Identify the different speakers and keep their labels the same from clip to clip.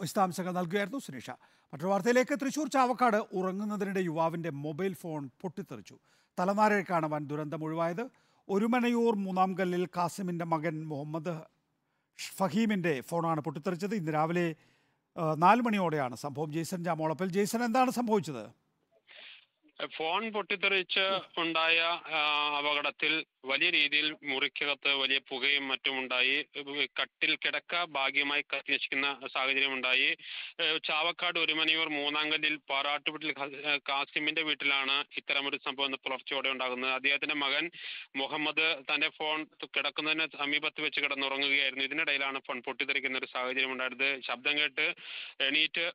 Speaker 1: വിശദാംശങ്ങൾ നൽകുകയായിരുന്നു സുനീഷ. മറ്റൊരു വാർത്തയിലേക്ക് തൃശൂർ ചാവക്കാട് ഉറങ്ങുന്നതിനിടെ യുവാവിന്റെ മൊബൈൽ ഫോൺ പൊട്ടിത്തെറിച്ചു. തലനാരേക്കാണ് വൻ ദുരന്തം ഒഴിവായത് ഒരുമനയൂർ മൂന്നാം കല്ലിൽ കാസിമിന്റെ മകൻ മുഹമ്മദ് ഫഹീമിന്റെ ഫോണാണ് പൊട്ടിത്തെറിച്ചത്. ഇന്ന് രാവിലെ നാല് മണിയോടെയാണ് സംഭവം. ജെയ്സൺ ജാമോളപ്പൽ ജെയ്സൺ എന്താണ് സംഭവിച്ചത്?
Speaker 2: ഫോൺ പൊട്ടിത്തെറിച്ച് ഉണ്ടായ അപകടത്തിൽ വലിയ രീതിയിൽ മുറിക്കകത്ത് വലിയ പുകയും മറ്റും ഉണ്ടായി. കട്ടിൽ കിടക്ക ഭാഗ്യമായി കത്തി നശിക്കുന്ന സാഹചര്യം ഉണ്ടായി. ഏഹ് ചാവക്കാട് ഒരുമനിയൂർ മൂന്നാങ്കല്ലിൽ പാറാട്ടുപീട്ടിൽ കാസിമിന്റെ വീട്ടിലാണ് ഇത്തരമൊരു സംഭവം പുലർച്ചയോടെ ഉണ്ടാകുന്നത്. അദ്ദേഹത്തിന്റെ മകൻ മുഹമ്മദ് തന്റെ ഫോൺ കിടക്കുന്നതിന് സമീപത്ത് വെച്ച് കിടന്നുറങ്ങുകയായിരുന്നു. ഇതിനിടയിലാണ് ഫോൺ പൊട്ടിത്തെറിക്കുന്ന ഒരു സാഹചര്യം ഉണ്ടായത്. ശബ്ദം കേട്ട് എണീറ്റ്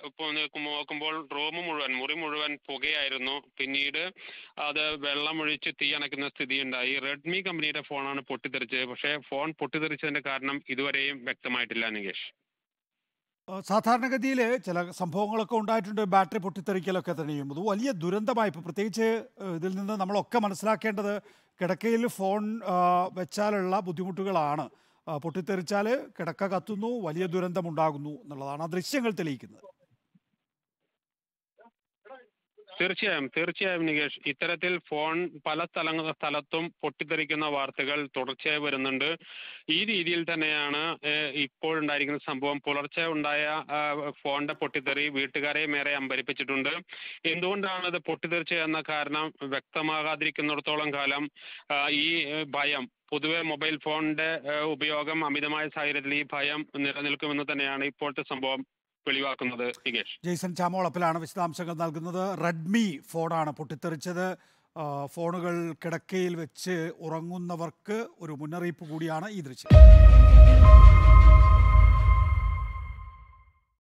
Speaker 2: നോക്കുമ്പോൾ റൂം മുഴുവൻ മുറി മുഴുവൻ പുകയായിരുന്നു. പിന്നീട് അത് വെള്ളമൊഴിച്ച് തീ അണയ്ക്കുന്ന സ്ഥിതിയുണ്ടായി. റെഡ്മി കമ്പനിയുടെ ഫോണാണ് പൊട്ടിത്തെറിച്ചത്. പക്ഷേ ഫോൺ പൊട്ടിത്തെറിച്ചതിന്റെ കാരണം ഇതുവരെയും വ്യക്തമായിട്ടില്ല നികേഷ്.
Speaker 1: സാധാരണഗതിയിൽ ചില സംഭവങ്ങളൊക്കെ ഉണ്ടായിട്ടുണ്ട്. ബാറ്ററി പൊട്ടിത്തെറിക്കലൊക്കെ തന്നെയും. അത് വലിയ ദുരന്തമായി. ഇപ്പോൾ പ്രത്യേകിച്ച് ഇതിൽ നിന്ന് നമ്മളൊക്കെ മനസ്സിലാക്കേണ്ടത് കിടക്കയിൽ ഫോൺ വെച്ചാലുള്ള ബുദ്ധിമുട്ടുകളാണ്. പൊട്ടിത്തെറിച്ചാൽ കിടക്ക കത്തുന്നു വലിയ ദുരന്തമുണ്ടാകുന്നു എന്നുള്ളതാണ് ആ ദൃശ്യങ്ങൾ തെളിയിക്കുന്നത്.
Speaker 2: തീർച്ചയായും തീർച്ചയായും നികേഷ്. ഇത്തരത്തിൽ ഫോൺ പല സ്ഥലങ്ങൾ സ്ഥലത്തും പൊട്ടിത്തെറിക്കുന്ന വാർത്തകൾ തുടർച്ചയായി വരുന്നുണ്ട്. ഈ രീതിയിൽ തന്നെയാണ് ഇപ്പോഴുണ്ടായിരിക്കുന്ന സംഭവം. പുലർച്ചെ ഉണ്ടായ ഫോണിന്റെ പൊട്ടിത്തെറി വീട്ടുകാരെ മേറെ അമ്പരിപ്പിച്ചിട്ടുണ്ട്. എന്തുകൊണ്ടാണ് ഇത് പൊട്ടിത്തെറിച്ചത് എന്ന കാരണം വ്യക്തമാകാതിരിക്കുന്നിടത്തോളം കാലം ഈ ഭയം പൊതുവെ മൊബൈൽ ഫോണിന്റെ ഉപയോഗം അമിതമായ സാഹചര്യത്തിൽ ഈ ഭയം നിലനിൽക്കുമെന്ന് തന്നെയാണ് ഇപ്പോഴത്തെ സംഭവം. വെളിവാക്കുന്നത്
Speaker 1: ജെയ്സൺ ചാമോളപ്പിലാണ് വിശദാംശങ്ങൾ നൽകുന്നത്. റെഡ്മി ഫോണാണ് പൊട്ടിത്തെറിച്ചത്. ഫോണുകൾ കിടക്കയിൽ വെച്ച് ഉറങ്ങുന്നവർക്ക് ഒരു മുന്നറിയിപ്പ് കൂടിയാണ് ഈ ദൃശ്യം.